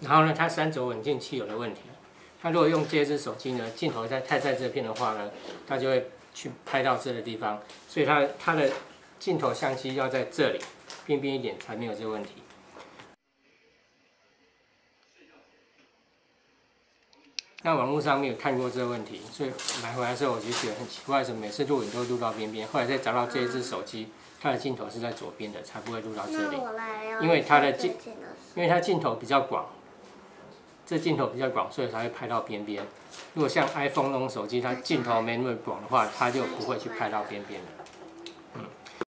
然后呢，它三轴稳定器有的问题。它如果用这只手机呢，镜头在太在这片的话呢，它就会去拍到这个地方，所以它它的镜头相机要在这里边边一点才没有这个问题。那网络上没有看过这个问题，所以买回来的时候我就觉得很奇怪，什么每次录影都录到边边，后来再找到这一只手机，它的镜头是在左边的，才不会录到这里。因为它的镜，因为它镜头比较广，这镜头比较广，所以才会拍到边边。如果像 iPhone 那种手机，它镜头没那么广的话，它就不会去拍到边边了。